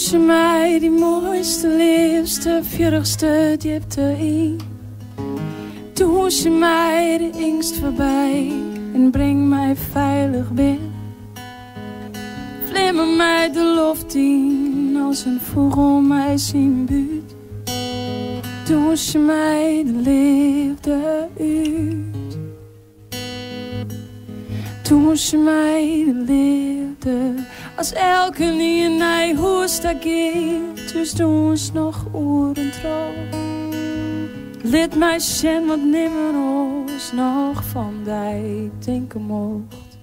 ze mij die mooiste, liefste, vurigste diepte in. Doe ze mij de angst voorbij en breng mij veilig binnen. Vlimmer mij de loft in als een vogel mij zien buurt. Doe ze mij de liefde uit. Doe ze mij de liefde als elke in hij hoest gaat. Dus doe ons nog oren trouw. Lid mij zien wat nimmer ons nog van die denken mocht.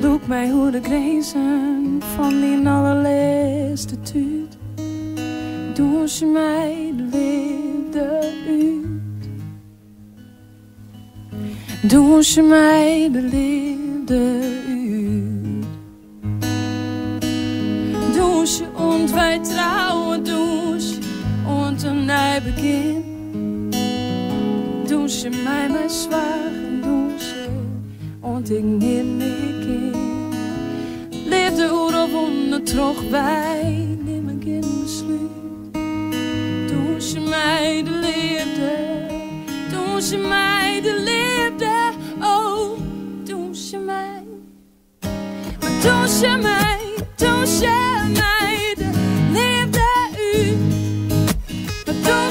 Look mij hoe de grenzen van die allerlaatste tuut. Doe ze mij de liefde uit. Doe ze mij de liefde und trouwen, doe ze und begin. Doe ze mij mijn doe ze und ik neem me in. Leefde oer of onder bij, neem ik in besluit. Doe ze mij de liefde, doe ze mij de liefde, oh, doe ze mij. Maar doe ze mij, ze mij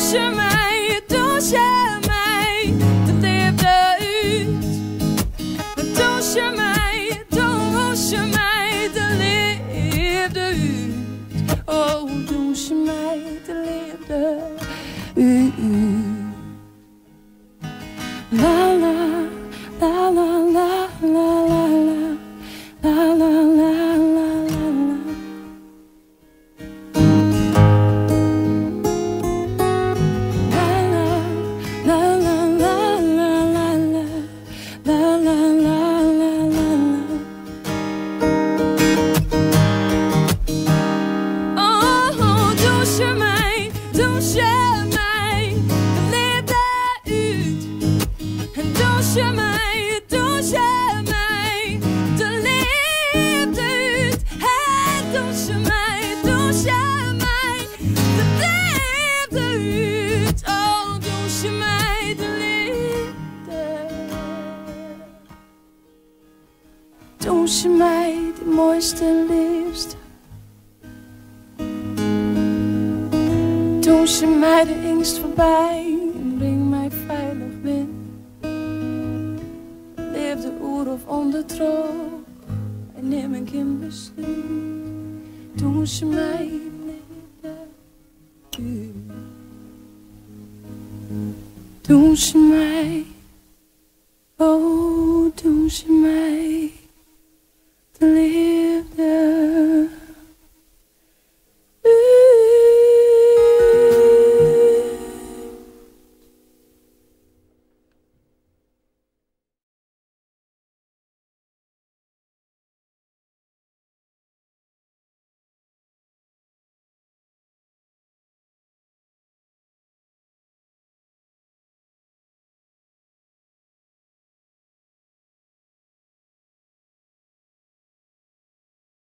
Doe ze mij, doe ze mij de liefde uit. Doe ze mij, doe ze mij de liefde uit. Oh, doe ze mij de liefde uit. Doe ze mij de mooiste, liefste. Doe ze mij de angst voorbij en breng mij veilig binnen. Leef de oer of onder droog en neem ik in besluit. Doe ze mij. Doe ze mij, oh doe ze mij.